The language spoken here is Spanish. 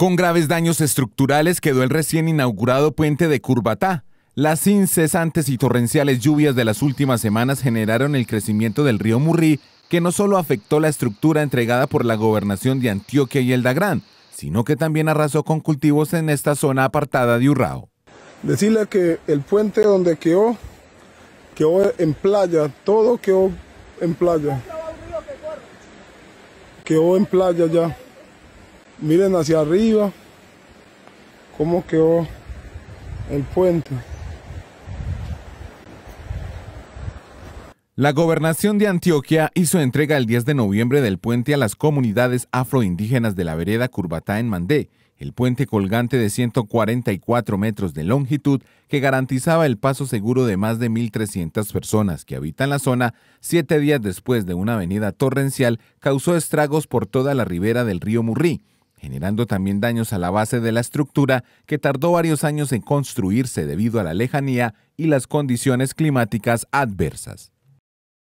Con graves daños estructurales quedó el recién inaugurado puente de Curbatá. Las incesantes y torrenciales lluvias de las últimas semanas generaron el crecimiento del río Murrí, que no solo afectó la estructura entregada por la gobernación de Antioquia y el Dagrán, sino que también arrasó con cultivos en esta zona apartada de Urrao. Decirle que el puente donde quedó, quedó en playa, todo quedó en playa. Quedó en playa ya. Miren hacia arriba cómo quedó el puente. La gobernación de Antioquia hizo entrega el 10 de noviembre del puente a las comunidades afroindígenas de la vereda Curbatá en Mandé, el puente colgante de 144 metros de longitud que garantizaba el paso seguro de más de 1.300 personas que habitan la zona, siete días después de una avenida torrencial, causó estragos por toda la ribera del río Murrí, generando también daños a la base de la estructura que tardó varios años en construirse debido a la lejanía y las condiciones climáticas adversas.